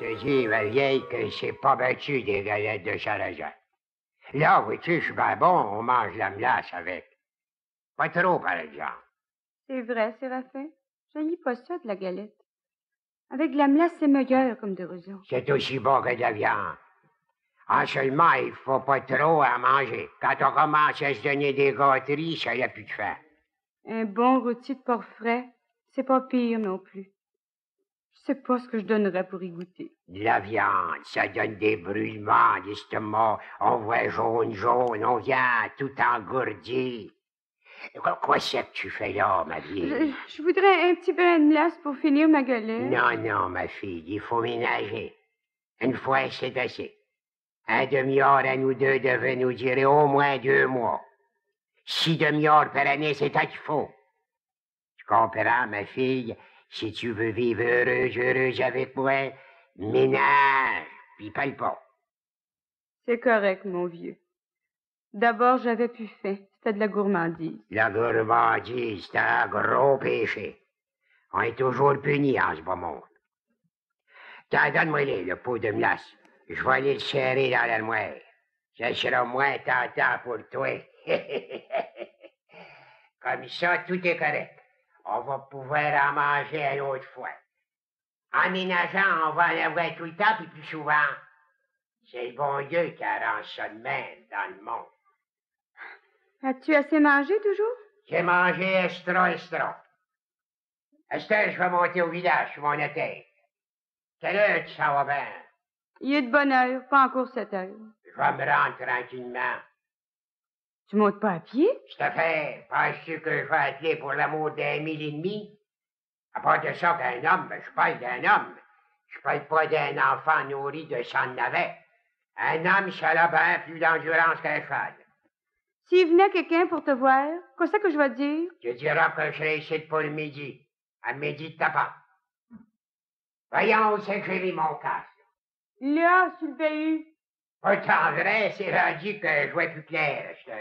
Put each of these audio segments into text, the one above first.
te dis, ma vieille, que c'est pas battu des galettes de Sarrasin. Là, vois-tu, je suis bien bon, on mange la melasse avec. Pas trop, par exemple. C'est vrai, Séraphin. Je lis pas ça de la galette. Avec de la melasse, c'est meilleur comme de raison. C'est aussi bon que de la viande. En seulement, il faut pas trop en manger. Quand on commence à se donner des gâteries, ça y a plus de faim. Un bon rôti de porc frais, c'est pas pire non plus. Je sais pas ce que je donnerais pour y goûter. De la viande, ça donne des brûlements d'estomac. On voit jaune, jaune, on vient tout engourdi. Quoi, c'est que tu fais là, ma vieille? je voudrais un petit brin de melasse pour finir ma galette. Non, non, ma fille, il faut ménager. Une fois, c'est assez. Un demi-heure à nous deux devrait nous durer au moins deux mois. Six demi-heures par année, c'est ça qu'il faut. Tu comprends, ma fille? Si tu veux vivre heureuse, heureuse avec moi, ménage, puis paye pas. C'est correct, mon vieux. D'abord, j'avais plus faim. C'était de la gourmandise. La gourmandise, c'est un gros péché. On est toujours puni en ce beau monde. Tiens, donne-moi les, le pot de melasse. Je vais aller le serrer dans l'armoire. Ça sera moins tentant pour toi. Comme ça, tout est correct. On va pouvoir en manger une autre fois. En ménageant, on va en avoir tout le temps, puis plus souvent. C'est le bon Dieu qui arrange ça de même dans le monde. As-tu assez mangé toujours? J'ai mangé extra, extra. Esther, je vais monter au village sur mon hôtel. Quelle heure tu s'en vas bien? Il est de bonne heure, pas encore sept heures. Je vais me rendre tranquillement. Tu montes pas à pied? Je te fais, penses-tu que je vais atteler pour l'amour d'un mille et demi? À part de ça qu'un homme, ben, je parle d'un homme. Je parle pas d'un enfant nourri de sang navet. Un homme, ça a bien plus d'endurance qu'un cheval. S'il venait quelqu'un pour te voir, qu'est-ce que je vais dire? Tu diras que je serai ici pour le midi. À midi de tapas. Voyons où c'est que j'ai mis mon casque. Là, sur le bahut. Pourtant, vrai, c'est rendu que je vois plus clair. Je te...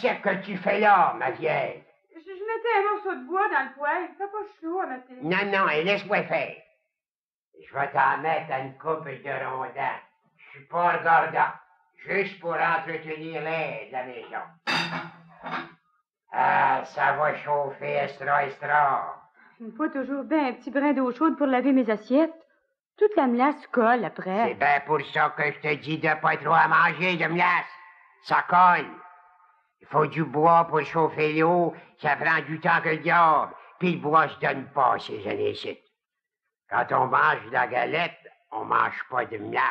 Qu'est-ce que tu fais là, ma vieille? Je, je mettais un morceau de bois dans le poêle. Fais pas chaud à matin. Non, non, et laisse-moi faire. Je vais t'en mettre à une couple de rondins. Je suis pas regardant. Juste pour entretenir l'air de la maison. Ah, ça va chauffer extra, extra. Il me faut toujours bien un petit brin d'eau chaude pour laver mes assiettes. Toute la melasse colle C'est après. bien pour ça que je te dis de pas trop à manger de melasse. Ça colle. Il faut du bois pour chauffer l'eau. Ça prend du temps que le diable. Puis le bois se donne pas ces années-ci. Quand on mange de la galette, on mange pas de melasse.